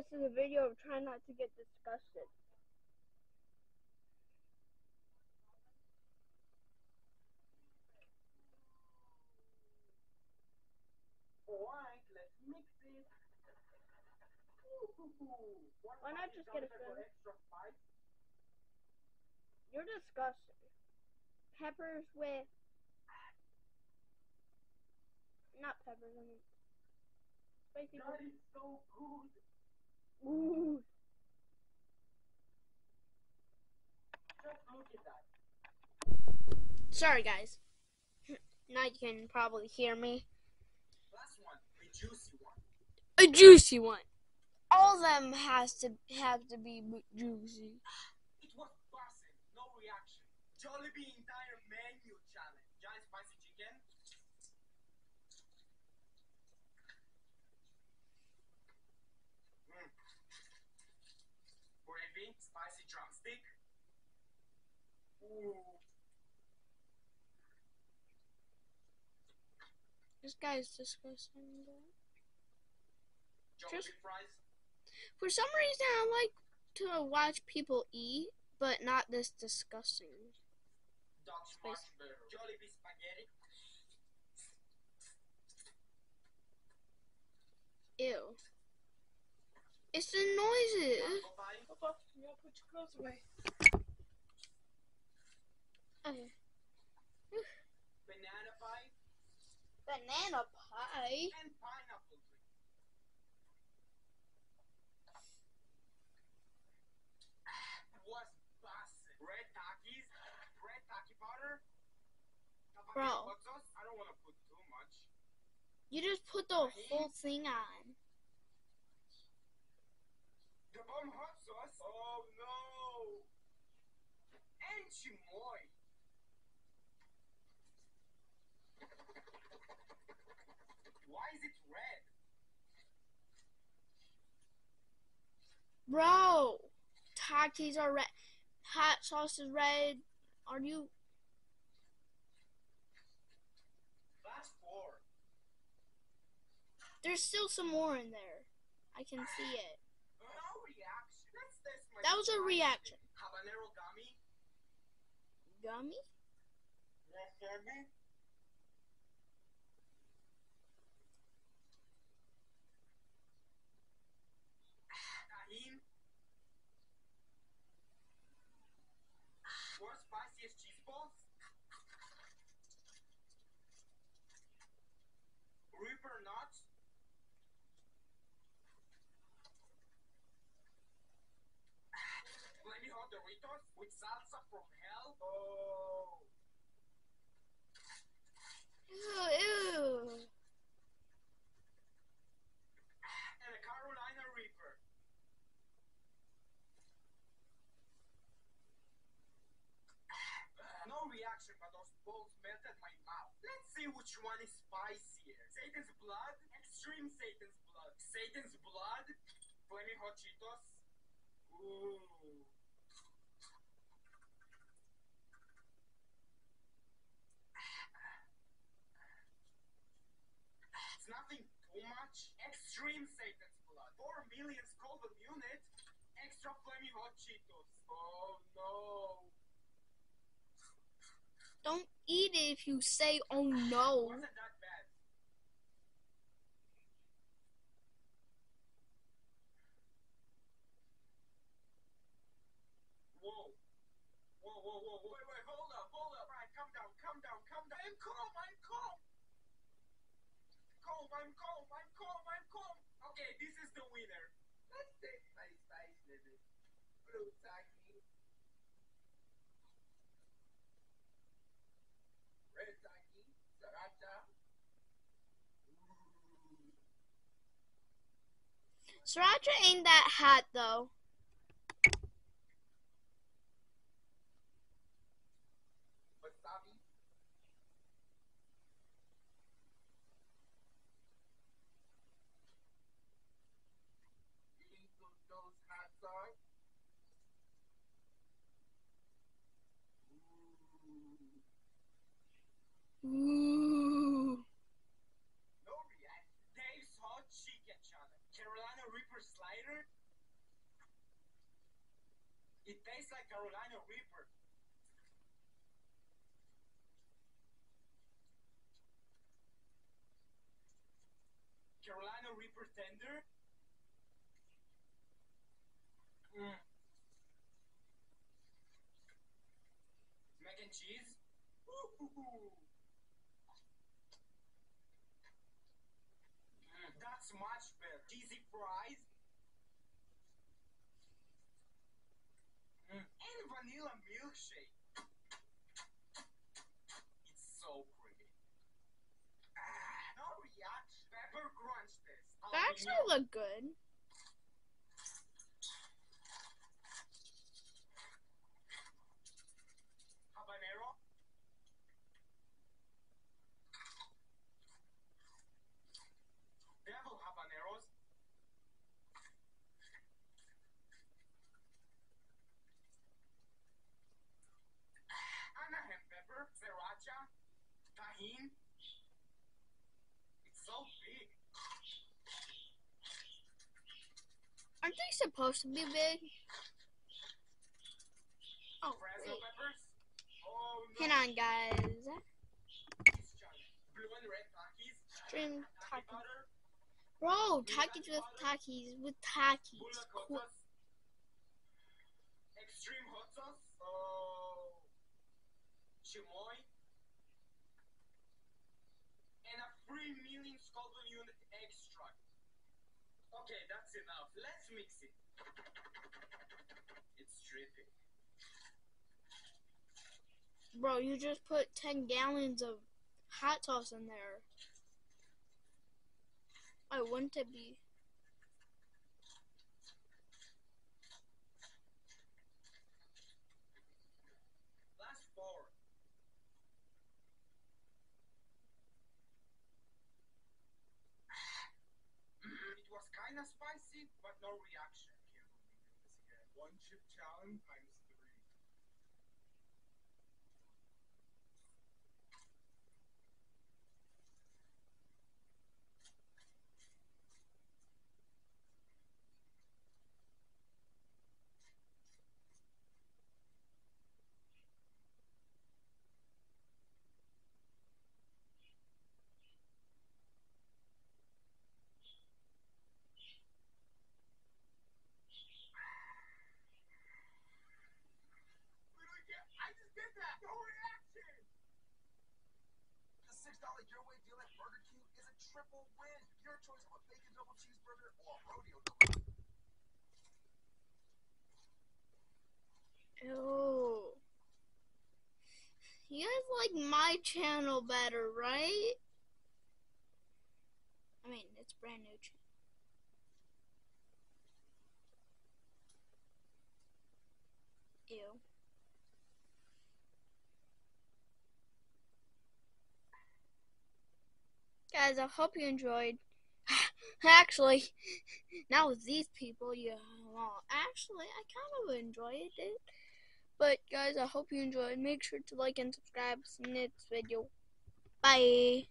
this is a video of trying not to get disgusted. Alright, let's mix it. Why not just get a spoon? You're disgusting. Peppers with not peppers, I mean spicy That peppers. so good. Sorry guys. now you can probably hear me. One, the juicy one. A juicy one. All of them has to have to be juicy. It was busting, no reaction. Entire menu challenge. Giant spicy chicken. Mm. Gravy, spicy drumstick. Ooh. This guy's disgusting. bro. Just- fries. For some reason, I like to watch people eat, but not this disgusting. Dutch Spicy. marshmallow. Jollibee spaghetti. Ew. It's the noises. Mango pie. Papa, you gotta put your clothes away. Banana pie. Banana pie. And pineapple drink. Was busted. Red Takis. Red Taki powder. Bro. I don't want to put too much. You just put the whole thing on. The bomb hot sauce. Oh no. And chamoy. Why is it red? Bro, Takis are red. Hot sauce is red. Are you? Last four. There's still some more in there. I can see it. No That was a reaction. Habanero gummy. Gummy? Wasabi. Tajin. Four spiciest cheese balls. Reaper nuts. Flaming hot Doritos with salsa from hell. Oh. Ew, ew. and a Carolina Reaper. No reaction, but those balls melted my mouth. Let's see which one is spicier. Satan's blood, extreme Satan's blood. Satan's blood, flaming hot Cheetos. Ooh. It's nothing too much. Extreme Satan's blood. 4 million Scoville unit. Extra flaming hot Cheetos. Oh no. Don't eat it if you say, oh no. I'm calm, I'm calm. I'm calm. Okay, this is the winner. Let's take my spice level. Blue Taki. Red Taki. Sriracha. Ooh. Sriracha ain't that hot though. Wasabi. Little those hot sauce. Ooh. Ooh. No reaction. Dave's hot chicken challenge. Carolina Reaper slider. It tastes like Carolina Reaper. Carolina Reaper tender. Mm. Mac and cheese. Mm, that's much better. Cheesy fries. Mm, and vanilla milkshake. It's so creamy. Ah, no reaction. Pepper crunch test. That actually look good. Habanero. Devil habaneros. Anaheim pepper, sriracha, tahini. It's so big. Aren't they supposed to be big? Oh, wait. Hang on, guys. Stream. Bro, Takis with Takis with Takis. Hot sauce. Oh. Chamoy. And a Scoville unit extract. Okay, that's enough. Let's mix it. It's dripping. Bro, you just put 10 gallons of hot sauce in there. Why wouldn't it be? Last four. Was kinda spicy, but no reaction. One chip challenge times three. Literally, yeah, I just did that. No reaction. The six dollar your way deal at Burger King is a triple win. Your choice of a bacon double cheeseburger or a rodeo double. Ew. You guys like my channel better, right? I mean, it's brand new channel. Ew. Guys, I hope you enjoyed. Actually, now with these people, yeah, well, actually, I kind of enjoyed it. But guys, I hope you enjoyed. Make sure to like and subscribe. See next video. Bye.